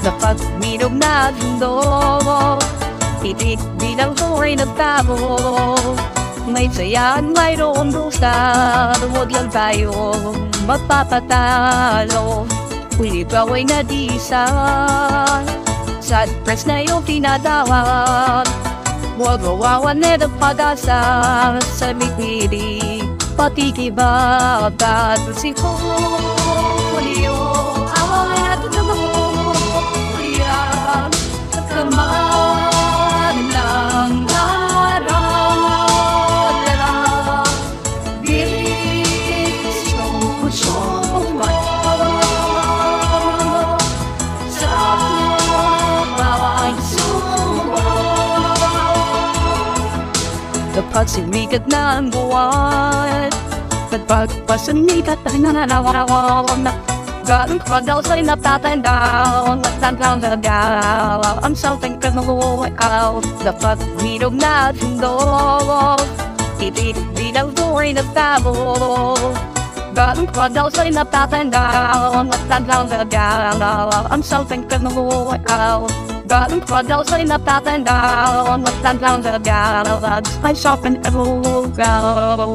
Sa pagminog na mundo Titik bilang tuloy na tabo May saya at mayroong dusa Huwag lang tayo magpapatalo. Kung ikaw ay nadisa Sa press na iyong tinatawag. Huwag wawawan na ng pag-asa Sa mikili Pati kiba Tatusi ko Kuliyo Kapag sumikat na ang buwan Kapag pasumikat na nananawawan na Galing pa daw sa'y natatanda Natandang na daw Ang something ka na ikaw Dapat mirog na tundo Titip bilang tuloy na tabo Galing pa daw sa'y natatanda Natandang na daw Ang something ka na ikaw Galing pa daw sa'y natatanda Natandang na daw Ay something ka na ikaw